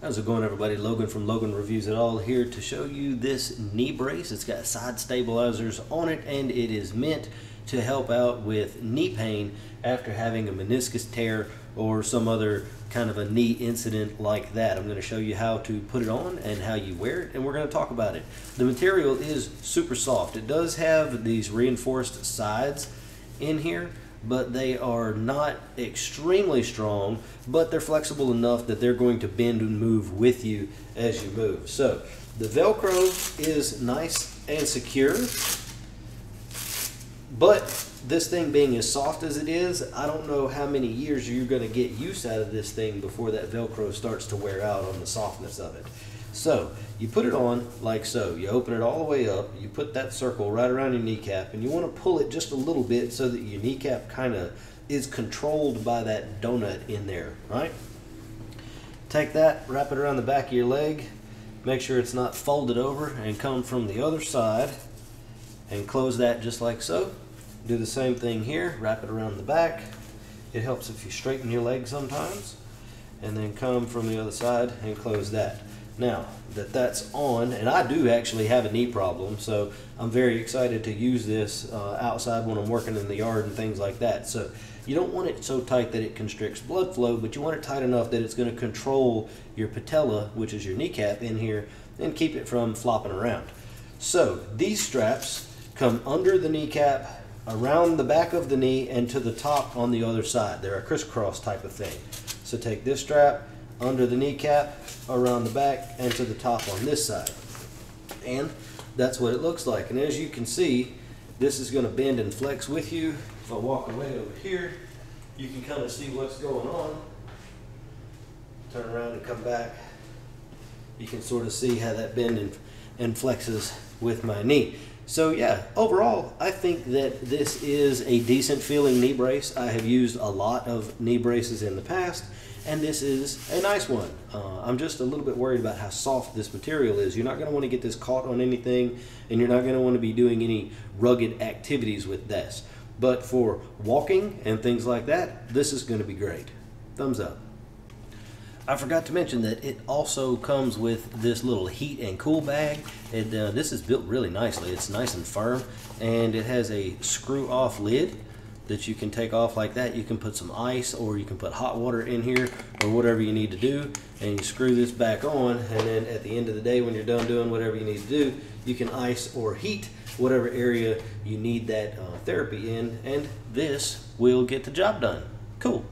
How's it going, everybody? Logan from Logan Reviews It All here to show you this knee brace. It's got side stabilizers on it, and it is meant to help out with knee pain after having a meniscus tear or some other kind of a knee incident like that. I'm going to show you how to put it on and how you wear it, and we're going to talk about it. The material is super soft. It does have these reinforced sides in here, but they are not extremely strong, but they're flexible enough that they're going to bend and move with you as you move. So the Velcro is nice and secure, but this thing being as soft as it is, I don't know how many years you're going to get use out of this thing before that Velcro starts to wear out on the softness of it. So you put it on like so. You open it all the way up. You put that circle right around your kneecap, and you want to pull it just a little bit so that your kneecap kind of is controlled by that donut in there, right? Take that, wrap it around the back of your leg. Make sure it's not folded over, and come from the other side and close that just like so. Do the same thing here. Wrap it around the back. It helps if you straighten your leg sometimes. And then come from the other side and close that. Now that that's on, and I do actually have a knee problem, so I'm very excited to use this uh, outside when I'm working in the yard and things like that. So you don't want it so tight that it constricts blood flow, but you want it tight enough that it's going to control your patella, which is your kneecap in here, and keep it from flopping around. So these straps come under the kneecap, around the back of the knee, and to the top on the other side. They're a crisscross type of thing. So take this strap, under the kneecap, around the back, and to the top on this side. And that's what it looks like. And as you can see, this is going to bend and flex with you. If I walk away over here, you can kind of see what's going on. Turn around and come back. You can sort of see how that bend and, and flexes with my knee. So yeah, overall, I think that this is a decent feeling knee brace. I have used a lot of knee braces in the past and this is a nice one. Uh, I'm just a little bit worried about how soft this material is. You're not going to want to get this caught on anything, and you're not going to want to be doing any rugged activities with this. But for walking and things like that, this is going to be great. Thumbs up. I forgot to mention that it also comes with this little heat and cool bag. And uh, this is built really nicely. It's nice and firm, and it has a screw off lid that you can take off like that. You can put some ice or you can put hot water in here or whatever you need to do and you screw this back on and then at the end of the day when you're done doing whatever you need to do, you can ice or heat whatever area you need that uh, therapy in and this will get the job done. Cool.